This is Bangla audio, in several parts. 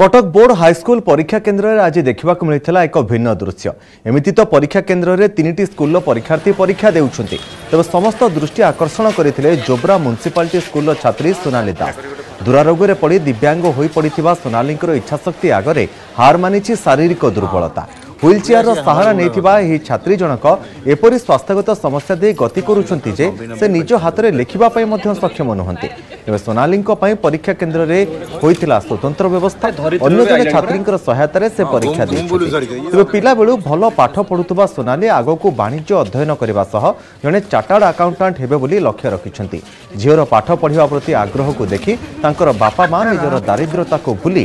କଟକ ବୋର୍ଡ଼ ହାଇସ୍କୁଲ ପରୀକ୍ଷା କେନ୍ଦ୍ରରେ ଆଜି ଦେଖିବାକୁ ମିଳିଥିଲା ଏକ ଭିନ୍ନ ଦୃଶ୍ୟ ଏମିତି ତ ପରୀକ୍ଷା କେନ୍ଦ୍ରରେ ତିନିଟି ସ୍କୁଲର ପରୀକ୍ଷାର୍ଥୀ ପରୀକ୍ଷା ଦେଉଛନ୍ତି ତେବେ ସମସ୍ତ ଦୃଷ୍ଟି ଆକର୍ଷଣ କରିଥିଲେ ଜୋବ୍ରା ମ୍ୟୁନିସିପାଲିଟି ସ୍କୁଲର ଛାତ୍ରୀ ସୋନାଲି ଦାସ ଦୂରାରୋଗରେ ପଡ଼ି ଦିବ୍ୟାଙ୍ଗ ହୋଇପଡ଼ିଥିବା ସୋନାଲିଙ୍କର ଇଚ୍ଛାଶକ୍ତି ଆଗରେ ହାର ମାନିଛି ଶାରୀରିକ ଦୁର୍ବଳତା হুইল চেয়ারর সাহারা নেইথিবা এই ছাত্রী জনক এপরি স্বাস্থ্যগত সমস্যা দিয়ে গতি করুচন্তি যে সে নিজ হাতরে লেখিবা পাই মধ্য সক্ষম নহন্তি এবে সোনালীঙ্ক পাই পরীক্ষা কেন্দ্রে হয়েছিলা স্বতন্ত্র ব্যবস্থা অন্য জনে ছাত্রীঙ্কর সহায়তায় সে পরীক্ষা দিয়েছে তবে পিলাবেলু ভাল পাঠ পড়ুଥିବା সোনালী আগকু বাণিজ্য অধ্যয়ন করা সহ জনে চার্টার্ড আকাউন্টাট হেবে বলে লক্ষ্য রাখিছেন ঝিওর পাঠ পড়া প্রতি আগ্রহকু দেখি তাঁর বাপা মা নিজের দারিদ্রতা ভুলি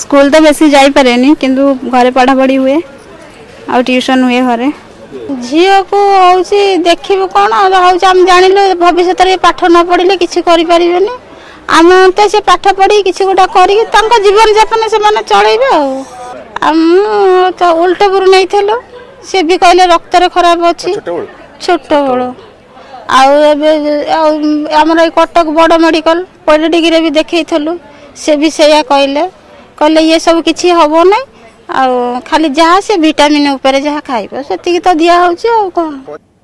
ସ୍କୁଲ ତ ବେଶୀ ଯାଇପାରେନି କିନ୍ତୁ ଘରେ ପଢ଼ାପଢ଼ି ହୁଏ ଆଉ ଟ୍ୟୁସନ୍ ହୁଏ ଘରେ ଝିଅକୁ ହେଉଛି ଦେଖିବୁ କ'ଣ ହେଉଛି ଆମେ ଜାଣିଲୁ ଭବିଷ୍ୟତରେ ପାଠ ନ ପଢ଼ିଲେ କିଛି କରିପାରିବେନି ଆମେ ତ ସେ ପାଠ ପଢ଼ି କିଛି ଗୋଟେ କରିକି ତାଙ୍କ ଜୀବନଯାପନ ସେମାନେ ଚଳେଇବେ ଆଉ ମୁଁ ତ ଓଲଟପୁରୁ ନେଇଥିଲୁ ସେ ବି କହିଲେ ରକ୍ତରେ ଖରାପ ଅଛି ଛୋଟବେଳୁ ଆଉ ଏବେ ଆଉ ଆମର ଏଇ କଟକ ବଡ଼ ମେଡ଼ିକାଲ ପଲିଟିକିରେ ବି ଦେଖେଇଥିଲୁ ସେ ବି ସେଇଆ କହିଲେ कले ये सब कि हम ना आ खाली जहाँ से भिटामिन उपरे जहाँ खाइब से तो दिया दिहु कौन